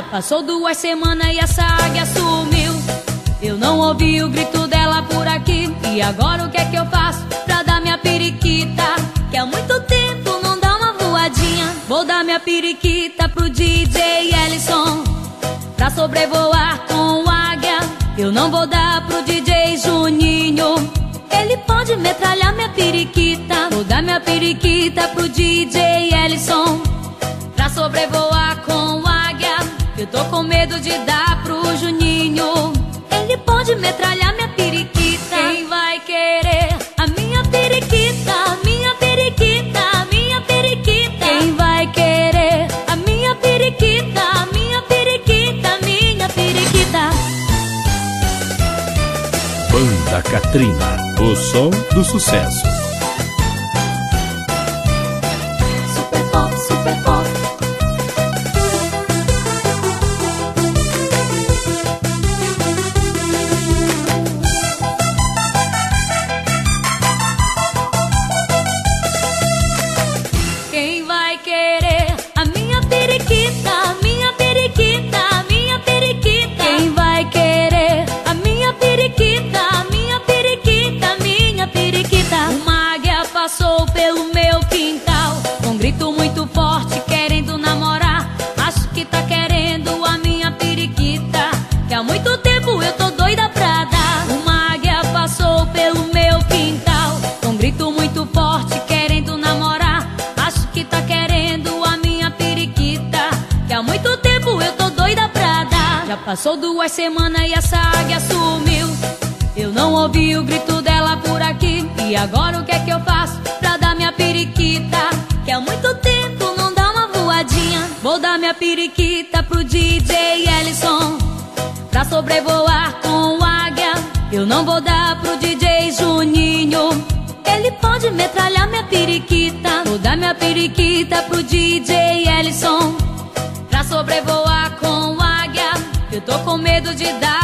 Já passou duas semanas e essa águia sumiu. Eu não ouvi o grito dela por aqui. E agora o que é que eu faço pra dar minha periquita? Que há muito tempo não dá uma voadinha. Vou dar minha periquita pro DJ Ellison. Pra sobrevoar com águia. Eu não vou dar pro DJ Juninho. Ele pode metralhar minha periquita. Vou dar minha periquita pro DJ Ellison. Tô com medo de dar pro Juninho. Ele pode metralhar minha periquita. Quem vai querer a minha periquita? Minha periquita, minha periquita. Quem vai querer a minha periquita? Minha periquita, minha periquita. Banda Katrina, o som do sucesso. Passou pelo meu quintal, com um grito muito forte, querendo namorar. Acho que tá querendo a minha periquita, que há muito tempo eu tô doida pra dar. Uma águia passou pelo meu quintal, com um grito muito forte, querendo namorar. Acho que tá querendo a minha periquita, que há muito tempo eu tô doida pra dar. Já passou duas semanas e essa águia sumiu. Eu não ouvi o grito dela por aqui. E agora o que é que eu faço periquita? Que há muito tempo não dá uma voadinha. Vou dar minha periquita pro DJ Ellison. Pra sobrevoar com águia. Eu não vou dar pro DJ Juninho. Ele pode metralhar minha periquita. Vou dar minha periquita pro DJ Ellison. Pra sobrevoar com águia. Eu tô com medo de dar